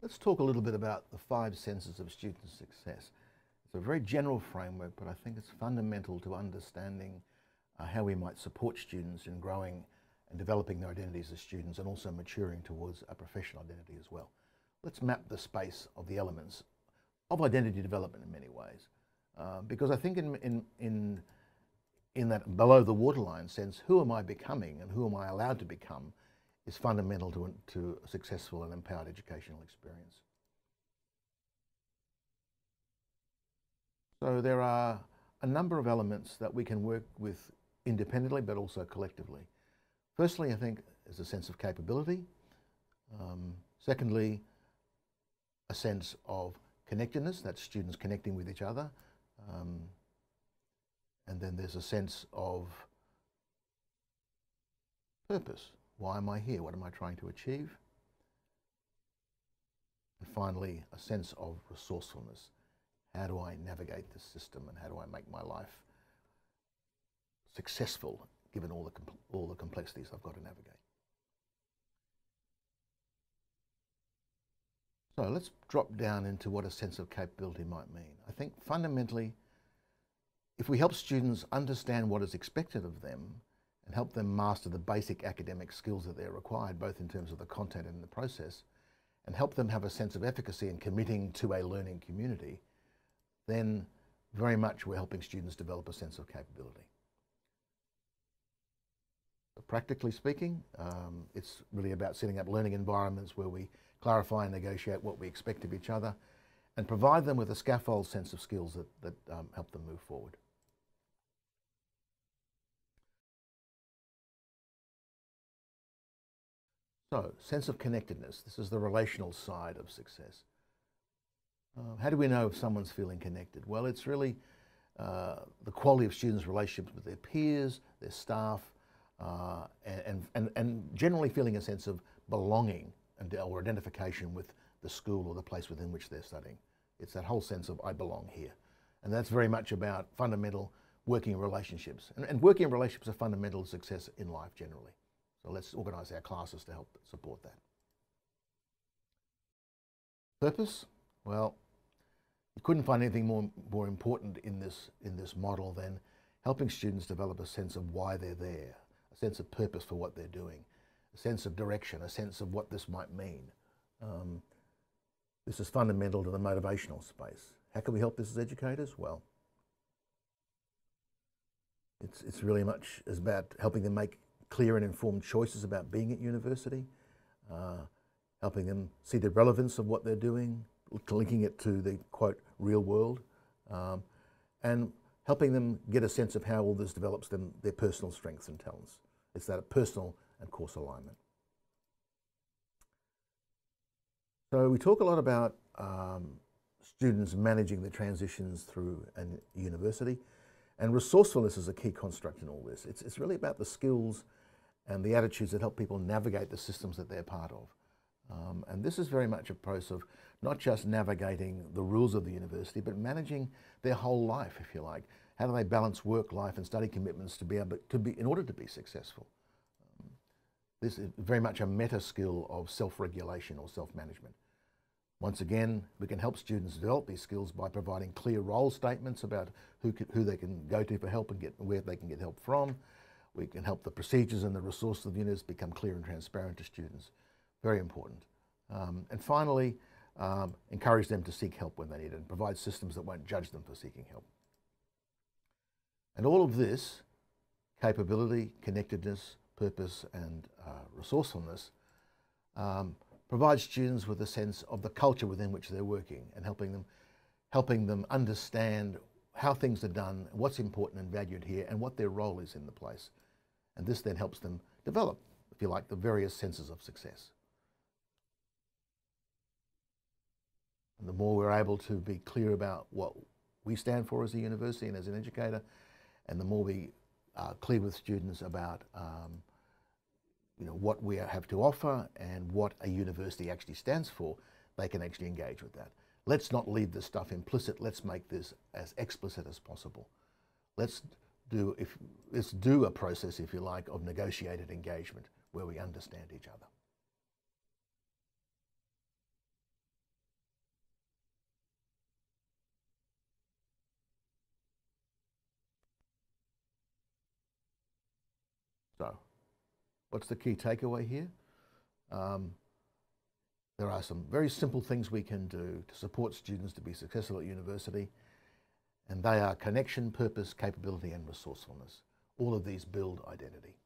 Let's talk a little bit about the five senses of student success. It's a very general framework, but I think it's fundamental to understanding uh, how we might support students in growing and developing their identities as students and also maturing towards a professional identity as well. Let's map the space of the elements of identity development in many ways. Uh, because I think in, in, in, in that below the waterline sense, who am I becoming and who am I allowed to become is fundamental to, to a successful and empowered educational experience. So there are a number of elements that we can work with independently but also collectively. Firstly, I think is a sense of capability. Um, secondly, a sense of connectedness, that's students connecting with each other. Um, and then there's a sense of purpose. Why am I here? What am I trying to achieve? And finally, a sense of resourcefulness. How do I navigate this system and how do I make my life successful given all the, all the complexities I've got to navigate? So let's drop down into what a sense of capability might mean. I think fundamentally, if we help students understand what is expected of them and help them master the basic academic skills that they're required, both in terms of the content and the process, and help them have a sense of efficacy in committing to a learning community, then very much we're helping students develop a sense of capability. Practically speaking, um, it's really about setting up learning environments where we clarify and negotiate what we expect of each other and provide them with a scaffold sense of skills that, that um, help them move forward. So, sense of connectedness. This is the relational side of success. Uh, how do we know if someone's feeling connected? Well, it's really uh, the quality of students' relationships with their peers, their staff, uh, and, and, and generally feeling a sense of belonging and, or identification with the school or the place within which they're studying. It's that whole sense of I belong here. And that's very much about fundamental working relationships. And, and working relationships are fundamental to success in life generally. Let's organise our classes to help support that. Purpose? Well, you couldn't find anything more, more important in this, in this model than helping students develop a sense of why they're there, a sense of purpose for what they're doing, a sense of direction, a sense of what this might mean. Um, this is fundamental to the motivational space. How can we help this as educators? Well, it's, it's really much about helping them make clear and informed choices about being at university, uh, helping them see the relevance of what they're doing, linking it to the quote real world, um, and helping them get a sense of how all this develops them their personal strengths and talents. It's that personal and course alignment. So we talk a lot about um, students managing the transitions through a university, and resourcefulness is a key construct in all this. It's, it's really about the skills and the attitudes that help people navigate the systems that they're part of. Um, and this is very much a process of not just navigating the rules of the university, but managing their whole life, if you like. How do they balance work life and study commitments to be able to be in order to be successful? Um, this is very much a meta skill of self-regulation or self-management. Once again, we can help students develop these skills by providing clear role statements about who, can, who they can go to for help and get where they can get help from, we can help the procedures and the resources of the units become clear and transparent to students. Very important. Um, and finally, um, encourage them to seek help when they need it and provide systems that won't judge them for seeking help. And all of this, capability, connectedness, purpose and uh, resourcefulness, um, provides students with a sense of the culture within which they're working and helping them, helping them understand how things are done, what's important and valued here, and what their role is in the place. And this then helps them develop, if you like, the various senses of success. And the more we're able to be clear about what we stand for as a university and as an educator, and the more we are clear with students about um, you know, what we have to offer and what a university actually stands for, they can actually engage with that. Let's not leave this stuff implicit. Let's make this as explicit as possible. Let's do, if, let's do a process, if you like, of negotiated engagement where we understand each other. So what's the key takeaway here? Um, there are some very simple things we can do to support students to be successful at university, and they are connection, purpose, capability, and resourcefulness. All of these build identity.